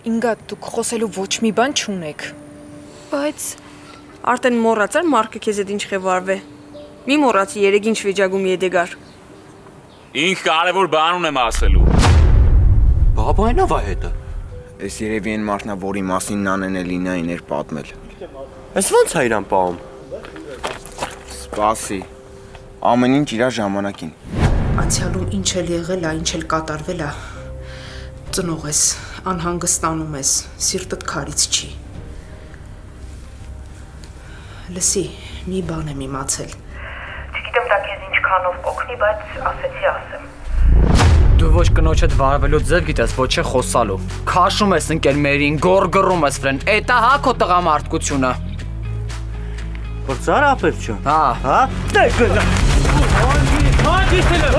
Ինգա, դուք խոսելու ոչ մի բան չունեք։ Բայց արդեն մոռացար Մարկը քեզ հետ ինչ խեվարվե։ Մի մոռացի երեք ինչ վիճակում եդեգար։ Ինք կարևոր բան ունեմ ասելու։ Բաբայնով է հետը։ Էս երևի այն մարդնա, որի մասին նանեն Էլինային էր պատմել։ Այս ո՞նց է իրան պահում։ Սպասի։ Ամեն ինչ իր ժամանակին։ Անցյալում ինչ էլ եղել է, ինչ էլ կատարվել է։ Ծնող ես, անհանգստանում ես, սիրտդ քարից չի։ Լսի, մի բան եմ իմացել։ Չգիտեմ դա քեզ ինչքանով կօգնի, բայց ասեցի ասեմ։ Դու ոչ կնոջդ վարվելու ձև գիտես, ոչ է խոսալու։ Քաշում ես ընկերներին, գորգռում ես վրեն։ Էտա հա քո տղամարդկությունը։ Փորձար ապեր չո։ Հա։ Հա։ Դե գնա։ Հա, դիտելը։